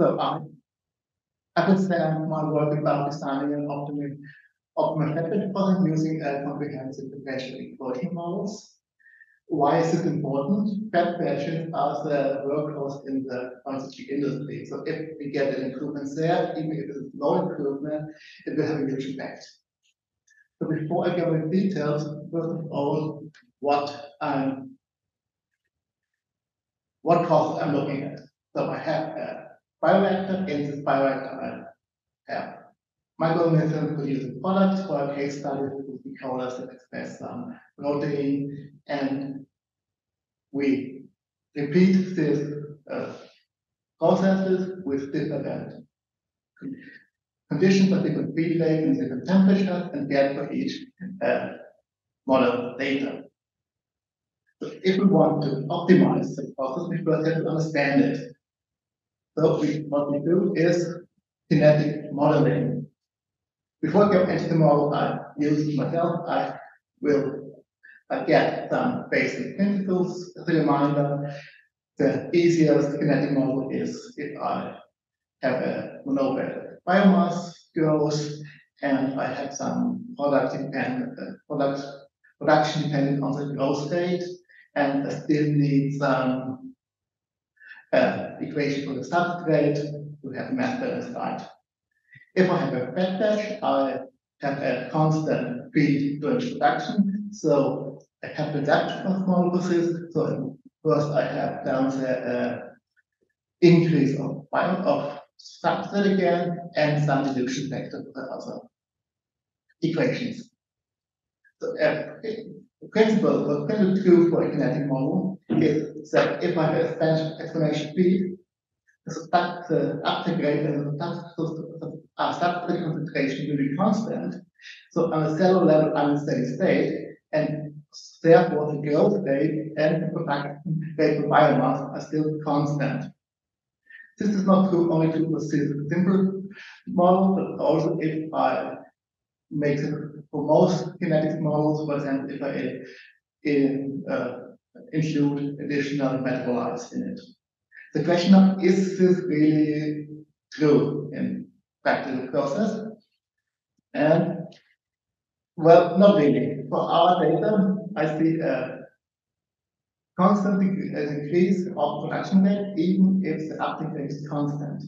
So um, I understand my work about designing an optimal optimal method for using a comprehensive differential equality models. Why is it important? Fed batches are the workhorse in the pharmaceutical industry. So if we get an improvement there, even if it's small improvement, it will have a huge impact. So before I go into details, first of all, what I'm what costs I'm looking at. So I have a bioreactor, in this bioreactor I have microorganisms producing products for a case study with the colors that express some protein and we repeat these uh, processes with different conditions at different feed and different temperatures and get for each uh, model data. So if we want to optimize the process, we first have to understand it. So we, what we do is kinetic modeling. Before I go into the model I use myself, I will I get some basic principles. As a reminder, the easiest kinetic model is if I have a monopolar biomass growth and I have some product dependent uh, product production dependent on the growth rate and I still need some uh, equation for the substrate to have mass balance right. If I have a fed batch, I have a constant feed during production. So I have production of molecules. So first I have down the uh, increase of bio of substrate again and some dilution factor for the other equations. So uh, the principle can we do for a kinetic model is that if I have expansion exponential feed, the uptake rate and the substrate concentration will be constant. So on a cellular level, I'm in steady state, and therefore the growth rate and the production rate of biomass are still constant. This is not true only to the simple model, but also if I make it for most kinetic models, for example, if I in, uh, include additional metabolites in it. The question of is this really true in practical process? And well, not really. For our data, I see a constant increase of production rate, even if the uptake rate is constant.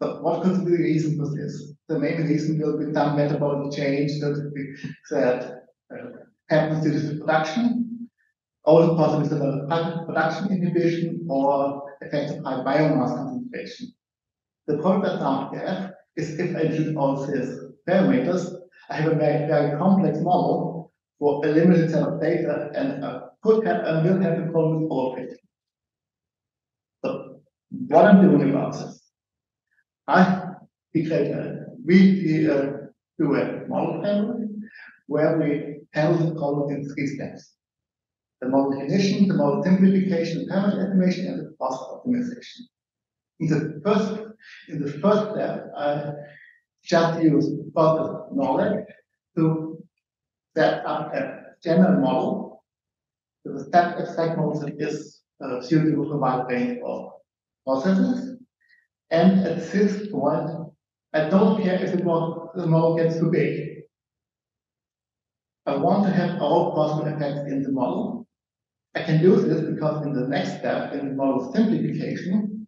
But what could be the reason for this? The main reason will be some metabolic change that, that uh, happens to production, also possibly the production inhibition or effects of high biomass concentration. The point that now have is if I include all these parameters, I have a very, very complex model for a limited set of data and I could have and will have a problem with overfitting. So what I'm doing about this I a, we uh, do a model family where we handle the problem in three steps. The model definition, the model simplification, the parameter estimation, and the cost optimization. In the first, in the first step, I just use process knowledge to set up a general model. So the step abstract model is uh, suitable for a wide range of processes. And at this point, I don't care if the model, the model gets too big. I want to have all possible effects in the model. I can do this because in the next step, in the model simplification,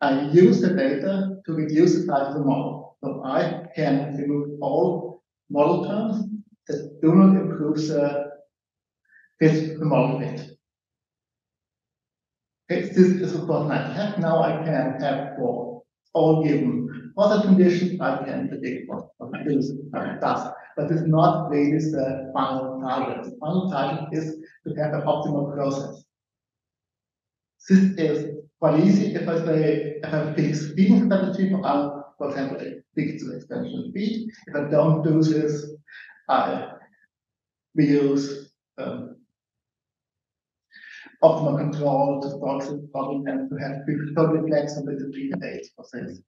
I use the data to reduce the size of the model. So I can remove all model terms that do not improve the fit the model fit. Okay, this is course nice to have. Now I can have for all given other conditions, I can predict what, this does. But it's not really the final target. The final target is to have an optimal process. This is quite easy if I say if I have a fixed feeding strategy for, uh, for example, a fixed expansion feed. If I don't do this, I we use um, optimal control to solve the problem and to have totally flexibility dates for this.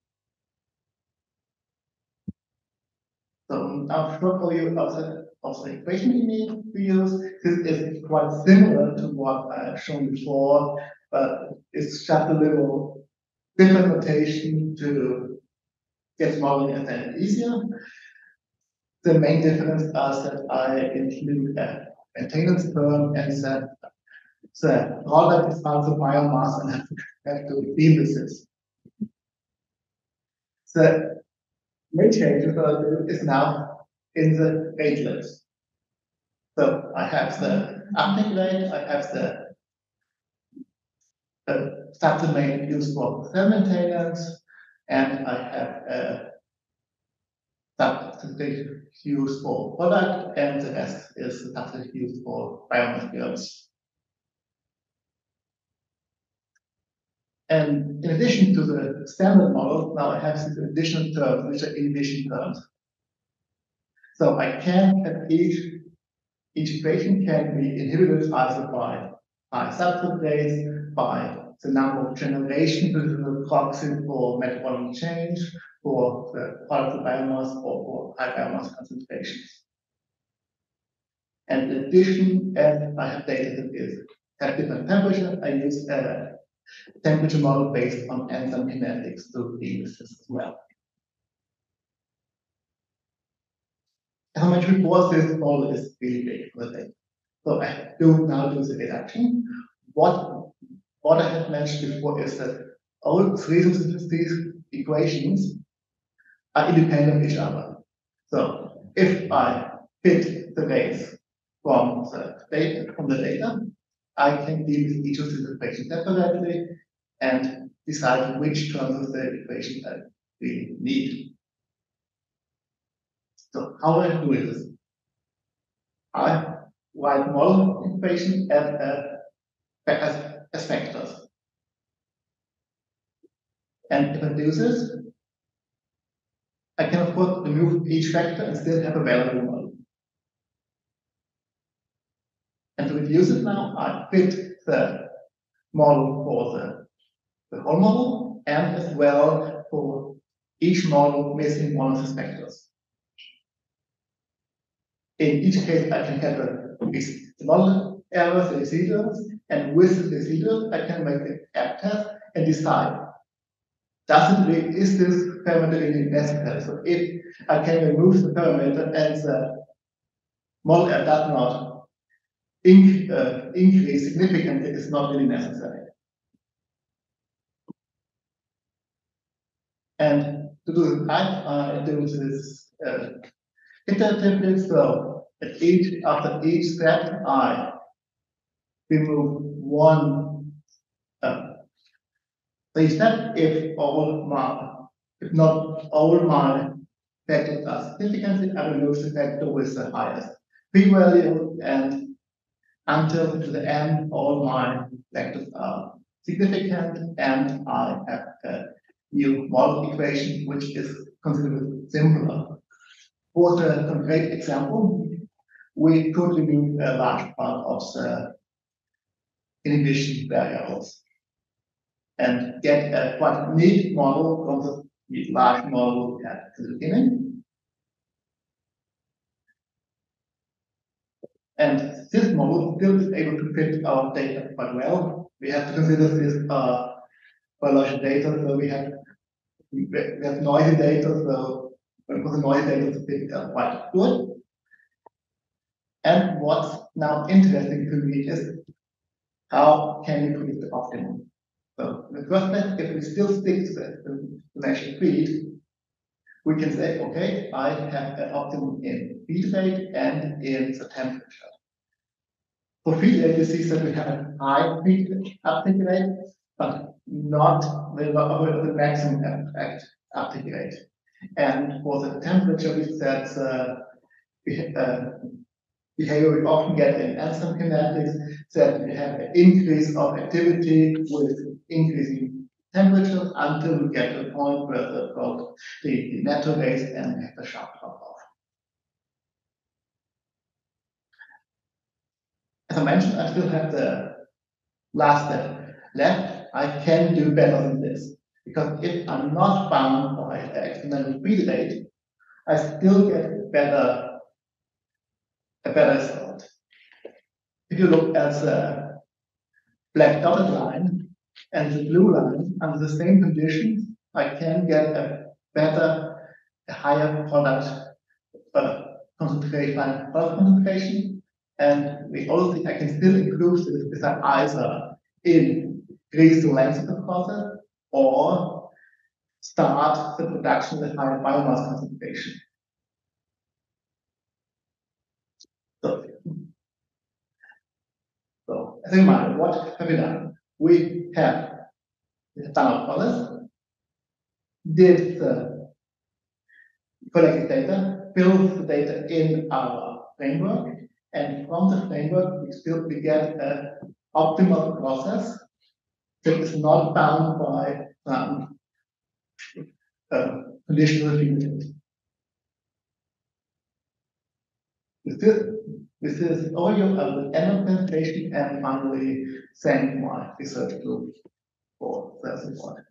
So I'll show you also of the equation we need to use. This is quite similar to what I've shown before, but it's just a little different notation to get modeling a little easier. The main difference is that I include a maintenance term and that the product is also biomass and have to, deal with this. The rate change is now in the rate list. So I have the rate, I have the, the subdomain used for cell maintenance, and I have a subdomain used for product, and the rest is the used for biomaterials. And in addition to the standard model, now I have these additional terms, which are inhibition terms. So I can have each, each equation can be inhibited either by, by substrate by the number of generations, is a proxy for metabolic change, for the of biomass, or for high biomass concentrations. And in addition, as I have data that is at different temperatures, I use a temperature model based on enzyme kinetics to with this as well. How much before this model is really big for. So I do now do the reduction. What what I had mentioned before is that all three of these equations are independent of each other. So if I fit the base from the data from the data, I can deal with each of these equations separately and decide which terms of the equation I really need. So how do I do this? I write model equation uh, as, as, as vectors. And if I do this, I can of course remove each vector and still have a valuable model. Reduce it now, I fit the model for the, the whole model and as well for each model missing one of the vectors. In each case, I can have a the model errors, the residuals, and with the residuals, I can make an F-test and decide does it really, is this parameter really necessary? So if I can remove the parameter and the model error does not uh, increase significantly is not really necessary. And to do that, I do this uh, iteratively. So at each after each step, I remove one uh, step if all my if not all my vectors are significantly, I remove the vector with the highest p-value and until to the end all my vectors are uh, significant and I have a new model equation which is considered simpler. For the concrete example, we could remove a large part of the inhibition variables and get a quite neat model from the large model at the beginning. And this model still is able to fit our data quite well. We have to consider this uh, biological data, so we have we have noisy data, so for the noisy data to fit uh, quite good. And what's now interesting to me is how can we predict the optimum? So the first step, if we still stick to the measure feed, we can say, okay, I have an optimum in feed rate and in the temperature. For feed rate, see that we have a high feed uptake rate, but not the, the maximum effect uptake rate. And for the temperature, we said uh, uh, behavior we often get in enzyme kinetics that we have an increase of activity with increasing temperatures until we get to a point where the, the, the netto base and a sharp drop off. As I mentioned, I still have the last step left. I can do better than this. Because if I'm not bound by the experimental feed rate, I still get better a better result. If you look at the black dotted line and the blue line, under the same conditions, I can get a better, a higher product uh, concentration, product concentration, and we also think I can still improve this with either in increase the length of the process or start the production with higher biomass concentration. So, so a reminder, what have we done? We have done our process, did the collected data, build the data in our framework, and from the framework we still we get an optimal process that is not bound by um, uh, conditional limits. With this, this overview, I will end the presentation and finally thank my research group for their support.